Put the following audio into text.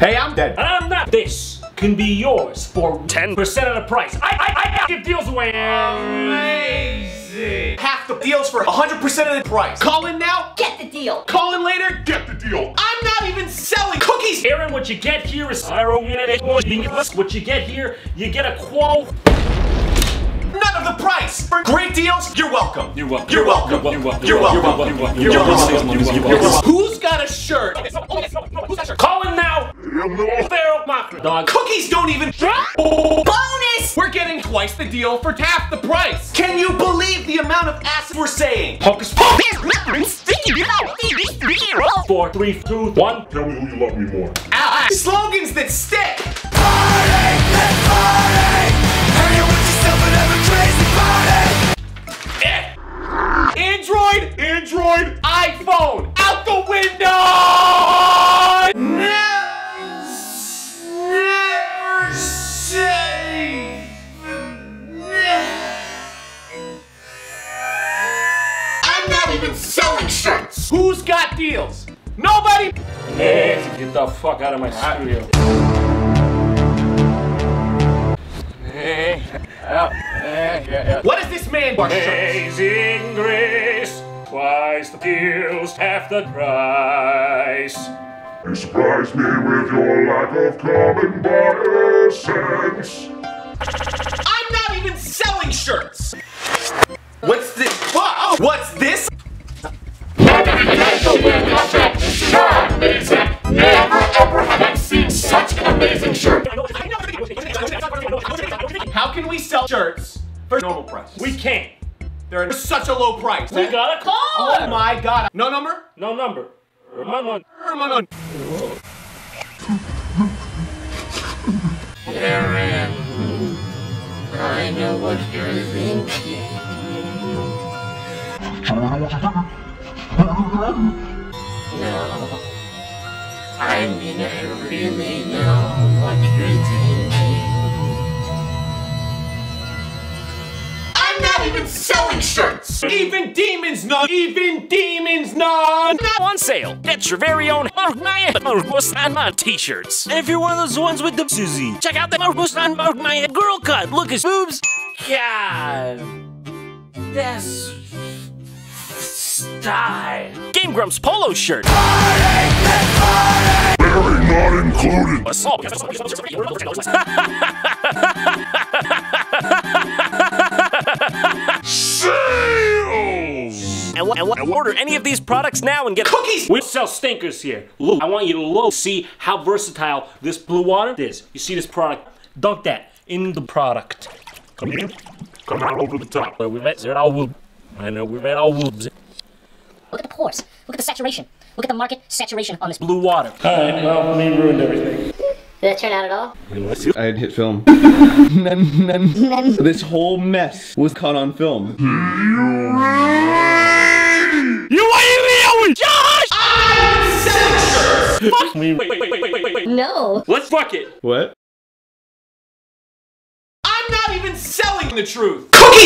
Hey, I'm dead. I'm not. This can be yours for 10% of the price. I, I, I give deals away. Amazing. Half the deals for 100% of the price. Call in now. Get the deal. Call in later. Get the deal. I'm not even selling cookies. Arin, what you get here is What you get here, you get a quote none of the price. For great deals, you're welcome. You're welcome. You're welcome. You're welcome. You're welcome. You're welcome. You're welcome. Who's got a shirt? Call in. Feral Mocker. Dog. Cookies don't even. Bonus! We're getting twice the deal for half the price. Can you believe the amount of acid we're saying? Hocus pocus. Four, three, two, one. Tell me who you love me more. Ah, slogans that stick. Even selling shirts. Who's got deals? Nobody. Hey, get the fuck out of my studio. Oh, what is this man bar shirt? Amazing grace, twice the deals, half the price. You surprise me with your lack of common body sense. Can we sell shirts for normal price? We can't. They're at such a low price. We got a call. Oh my god. No number? No number. Remind one. Herman. I know what you're thinking. No. I mean, I really know what you're thinking. Even selling shirts. Even demons know. Even demons know. Now on sale. Get your very own Marmaya Marmosana t-shirts. And if you're one of those ones with the Suzy, check out the Marmosan Marmaya girl cut. Look at boobs. God. That's style. Game Grumps polo shirt. Very not included. Assault. order any of these products now and get Cookies. We sell stinkers here. Look, I want you to look, see how versatile this blue water is. You see this product? Dunk that in the product. Come in. Come out over the top. Well, we've had all wolves. I know we've had all wolves. Look at the pores. Look at the saturation. Look at the market saturation on this. Blue water. Alright, well, we ruined everything. Did that turn out at all? I had hit film. then, then this whole mess was caught on film. wait, wait, wait, wait, wait, wait. No. Let's fuck it. What? I'm not even selling the truth. Cookies.